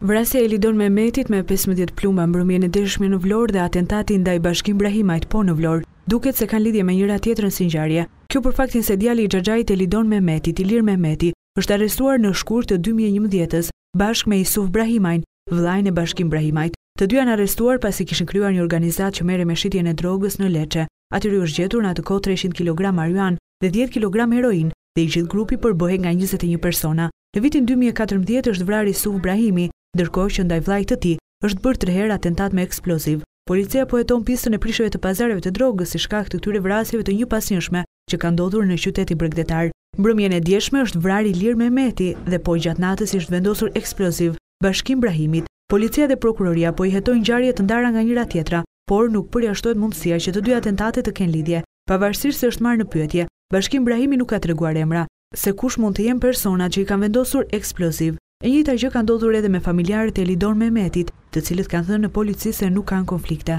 Vrasja e Lidon Mehmetit me pesëmbëdhjetë plumba mbrëmjen e djeshme në Vlorë dhe atentati ndaj Bashkim Brahimajt po në Vlorë, duket se kanë lidhje me njëra tjetrën si ngjarje. Kjo për faktin se djali i xhaxhait të Lidon Mehmetit, Ilir Mehmeti, është arrestuar në shkurt të dy mijë e njëmbëdhjetës, bashkë me Isuf Brahimajn, vëllain e Bashkim Brahimajt. Të dy janë arrestuar pasi kishin krijuar një organizatë që merrej me shitjen e drogës në Leçe. Atyre u është gjetur në atë kohë treqind kilogramë marijuanë dhe dhjetë kilogramë heroinë, dhe i gjithë grupi përbëhej nga njëzet e një persona. Në vitin dy mijë e katërmbëdhjetë është vrarë Isuf Brahimi, ndërkohë që ndaj vëllait të tij është bërë tre herë atentat me eksploziv. Policia po heton pistën e prishjeve të pazareve të drogës si shkak të këtyre vrasjeve të njëpasnjëshme që kanë ndodhur në qytetin bregdetar. Mbrëmjen e djeshme është vrarë Ilir Mehmeti dhe po gjatë natës i është vendosur eksploziv Bashkim Brahimit. Policia dhe prokuroria po i hetojnë ngjarje të ndara nga njëra tjetra, por nuk përjashtohet mundësia që të dy atentatet të kenë lidhje. Pavarësisht se është marrë në pyetje, Bashkim Brahimi nuk ka treguar emra, se kush mund të jenë personat që i kanë vendosur eksploziv. E njëjta gjë ka ndodhur edhe me familjarët e Lidon Mehmetit, të cilët kanë thënë në polici se nuk kanë konflikte.